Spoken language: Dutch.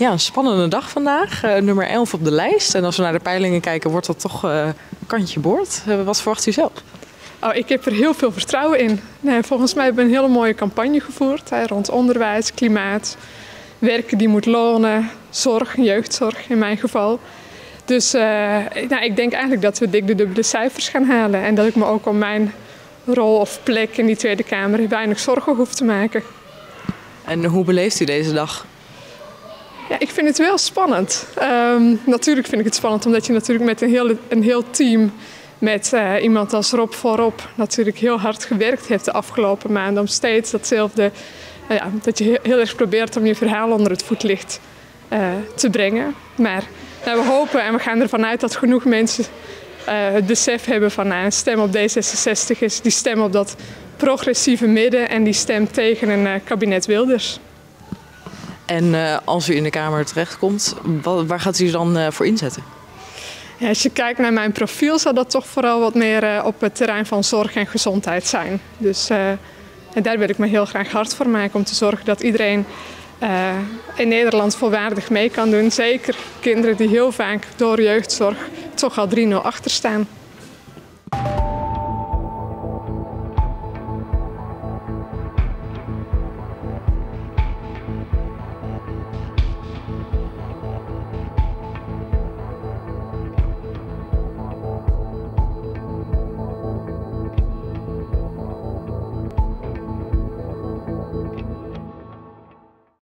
Ja, een spannende dag vandaag. Uh, nummer 11 op de lijst. En als we naar de peilingen kijken, wordt dat toch uh, kantje boord. Uh, wat verwacht u zelf? Oh, ik heb er heel veel vertrouwen in. Nee, volgens mij hebben we een hele mooie campagne gevoerd hè, rond onderwijs, klimaat, werken die moet lonen, zorg, jeugdzorg in mijn geval. Dus nou, ik denk eigenlijk dat we dik de dubbele cijfers gaan halen. En dat ik me ook om mijn rol of plek in die Tweede Kamer weinig zorgen hoef te maken. En hoe beleeft u deze dag? Ja, ik vind het wel spannend. Um, natuurlijk vind ik het spannend omdat je natuurlijk met een heel, een heel team, met uh, iemand als Rob voorop, natuurlijk heel hard gewerkt heeft de afgelopen maanden om steeds datzelfde, uh, ja, dat je heel erg probeert om je verhaal onder het voetlicht uh, te brengen. Maar nou, we hopen en we gaan ervan uit dat genoeg mensen het besef hebben van nou, een stem op D66 is die stem op dat progressieve midden en die stem tegen een kabinet Wilders. En uh, als u in de Kamer terechtkomt, waar gaat u dan uh, voor inzetten? Ja, als je kijkt naar mijn profiel, zal dat toch vooral wat meer uh, op het terrein van zorg en gezondheid zijn. Dus en daar wil ik me heel graag hard voor maken om te zorgen dat iedereen in Nederland volwaardig mee kan doen. Zeker kinderen die heel vaak door jeugdzorg toch al 3-0 achter staan.